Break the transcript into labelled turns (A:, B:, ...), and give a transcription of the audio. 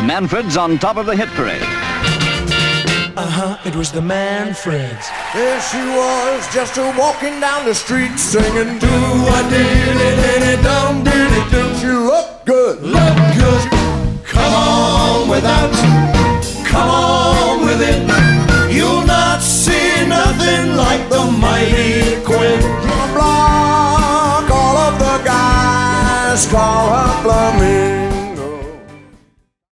A: The Manfreds on top of the hit parade.
B: Uh-huh, it was the Manfreds.
C: There she was, just a walking down the street singing do a dilly dilly dum dilly do. She looked good, looked good.
D: Come on without, come on with it. You'll not see nothing like the mighty Quinn.
C: Block all of the guys, call her